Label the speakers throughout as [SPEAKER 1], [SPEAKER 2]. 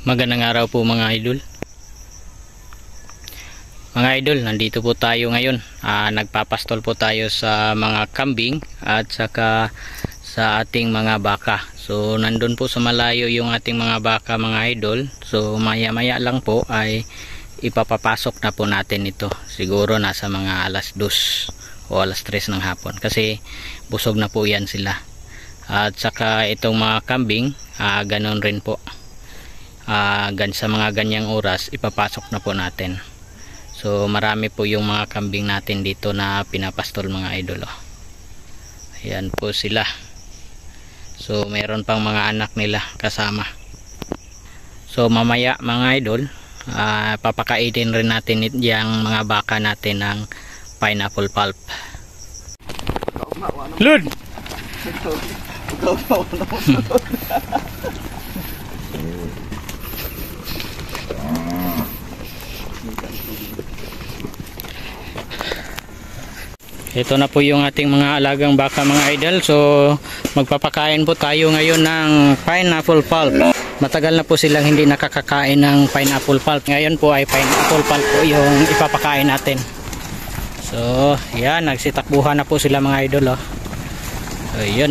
[SPEAKER 1] Magandang araw po mga idol. Mga idol, nandito po tayo ngayon. Ah, nagpapastol po tayo sa mga kambing at saka sa ating mga baka. So nandun po sa malayo yung ating mga baka mga idol. So maya maya lang po ay ipapapasok na po natin ito. Siguro nasa mga alas 2 o alas 3 ng hapon. Kasi busog na po yan sila. At saka itong mga kambing, ah, ganun rin po uh, gan sa mga ganyang oras ipapasok na po natin. So marami po yung mga kambing natin dito na pinapastol mga idol oh. ayan po sila. So meron pang mga anak nila kasama. So mamaya mga idol uh, papakainin rin natin yung mga baka natin ng pineapple pulp. Lud! ito na po yung ating mga alagang baka mga idol. So magpapakain po tayo ngayon ng pineapple pulp. Matagal na po silang hindi nakakakain ng pineapple pulp. Ngayon po ay pineapple pulp po yung ipapakain natin. So yan nagsitakbuhan na po sila mga idol oh. so yun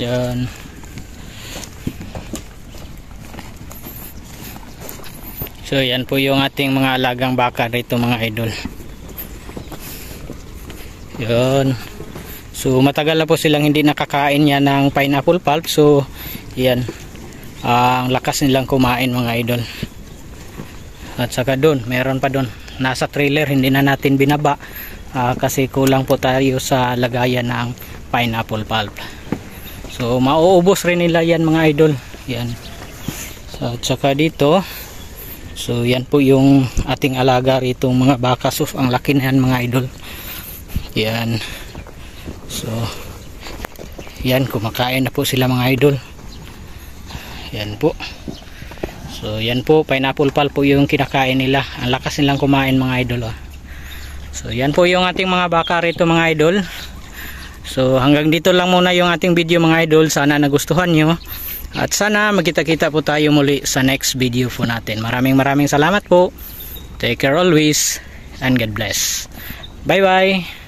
[SPEAKER 1] Yan. So yan po yung ating mga alagang baka rito mga idol. Yan. So matagal na po silang hindi nakakain yan ng pineapple pulp. So yan. Uh, ang lakas nilang kumain mga idol. At saka doon, meron pa doon. Nasa trailer, hindi na natin binaba. Uh, kasi kulang po tayo sa lagayan ng pineapple pulp. So mauubos rin nila yan mga idol. Yan. So, at saka dito So yan po yung ating alaga rito mga baka. So ang laki na yan mga idol. Yan. So yan kumakain na po sila mga idol. Yan po. So yan po pineapple pal po yung kinakain nila. Ang lakas nilang kumain mga idol. Oh. So yan po yung ating mga baka rito mga idol. So hanggang dito lang muna yung ating video mga idol. Sana nagustuhan nyo. At sana magkita-kita po tayo muli sa next video po natin. Maraming maraming salamat po. Take care always and God bless. Bye bye.